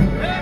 Yeah.